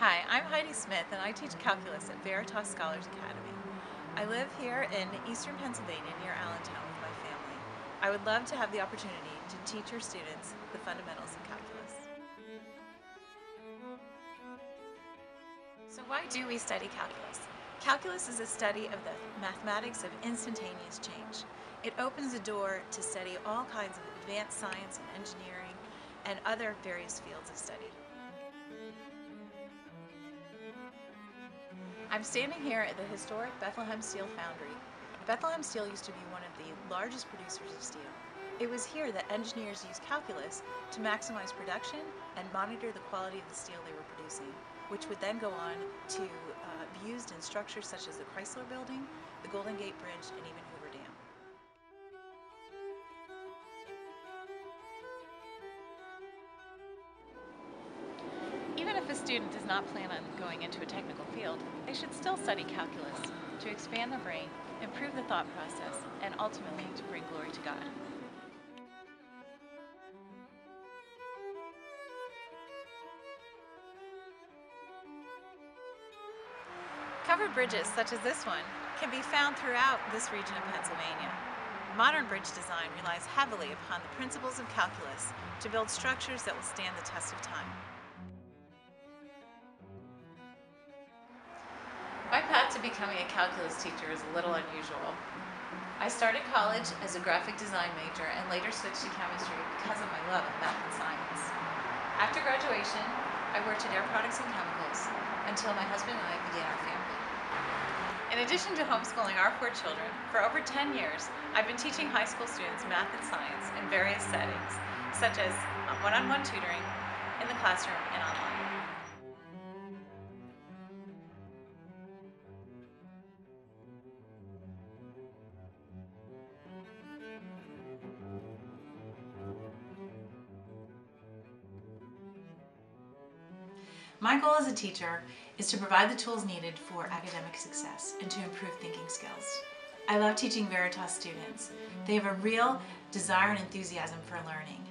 Hi, I'm Heidi Smith and I teach calculus at Veritas Scholars Academy. I live here in eastern Pennsylvania near Allentown with my family. I would love to have the opportunity to teach your students the fundamentals of calculus. So why do we study calculus? Calculus is a study of the mathematics of instantaneous change. It opens the door to study all kinds of advanced science and engineering and other various fields of study. I'm standing here at the historic Bethlehem Steel Foundry. Bethlehem Steel used to be one of the largest producers of steel. It was here that engineers used calculus to maximize production and monitor the quality of the steel they were producing, which would then go on to uh, be used in structures such as the Chrysler Building, the Golden Gate Bridge, and even Hoover a student does not plan on going into a technical field, they should still study calculus to expand the brain, improve the thought process, and ultimately to bring glory to God. Covered bridges such as this one can be found throughout this region of Pennsylvania. Modern bridge design relies heavily upon the principles of calculus to build structures that will stand the test of time. Becoming a calculus teacher is a little unusual. I started college as a graphic design major and later switched to chemistry because of my love of math and science. After graduation, I worked at Air Products and Chemicals until my husband and I began our family. In addition to homeschooling our four children, for over 10 years, I've been teaching high school students math and science in various settings, such as one-on-one tutoring, in the classroom, and online. My goal as a teacher is to provide the tools needed for academic success and to improve thinking skills. I love teaching Veritas students. They have a real desire and enthusiasm for learning.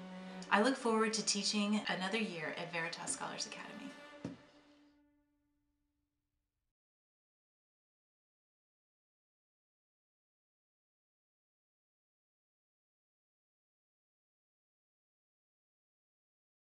I look forward to teaching another year at Veritas Scholars Academy.